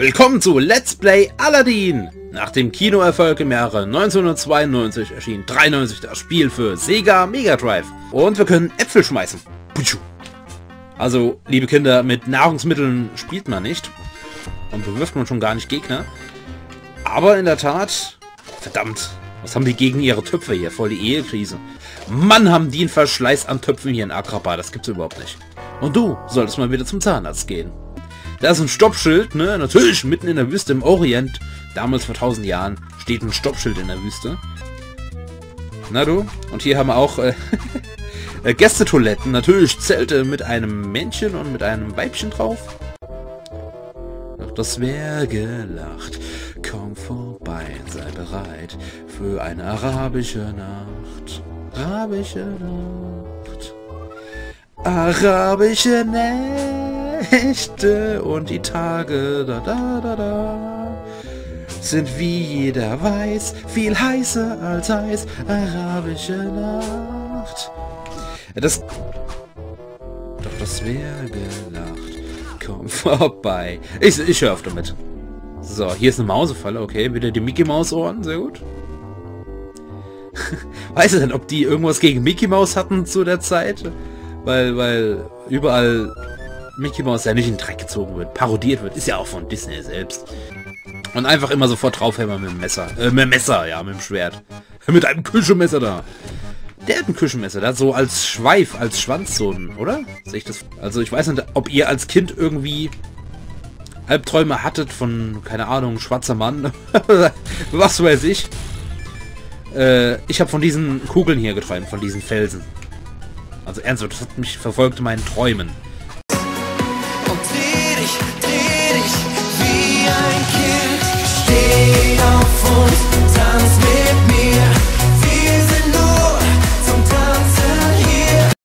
Willkommen zu Let's Play Aladdin! Nach dem Kinoerfolg im Jahre 1992 erschien 93 das Spiel für Sega Mega Drive. Und wir können Äpfel schmeißen. Also, liebe Kinder, mit Nahrungsmitteln spielt man nicht. Und bewirft man schon gar nicht Gegner. Aber in der Tat, verdammt, was haben die gegen ihre Töpfe hier? Voll die Ehekrise. Mann, haben die einen Verschleiß an Töpfen hier in Agrapa. Das gibt's überhaupt nicht. Und du solltest mal wieder zum Zahnarzt gehen. Da ist ein Stoppschild, ne? Natürlich, mitten in der Wüste im Orient. Damals vor 1000 Jahren steht ein Stoppschild in der Wüste. Na du? Und hier haben wir auch äh, äh, Gästetoiletten. Natürlich Zelte mit einem Männchen und mit einem Weibchen drauf. Doch das wäre gelacht. Komm vorbei, sei bereit für eine arabische Nacht. Arabische Nacht. Arabische Nächte und die Tage da da da da sind wie jeder weiß viel heißer als Eis. Arabische Nacht. Das doch das wäre gelacht. Komm vorbei. Ich, ich höre auf damit. So, hier ist eine Mausefalle, okay. Wieder die Mickey Maus Ohren, sehr gut. Weiß ich denn, ob die irgendwas gegen Mickey Maus hatten zu der Zeit? Weil, weil überall Mickey Mouse ja nicht in den Dreck gezogen wird, parodiert wird, ist ja auch von Disney selbst. Und einfach immer sofort draufhämmern mit dem Messer. Äh, mit dem Messer, ja, mit dem Schwert. Mit einem Küchenmesser da. Der hat ein Küchenmesser, der hat so als Schweif, als Schwanz so oder? Sehe ich das? Also ich weiß nicht, ob ihr als Kind irgendwie Albträume hattet von, keine Ahnung, schwarzer Mann. Was weiß ich. Äh, ich habe von diesen Kugeln hier geträumt, von diesen Felsen. Also ernsthaft, das hat mich verfolgt in meinen Träumen.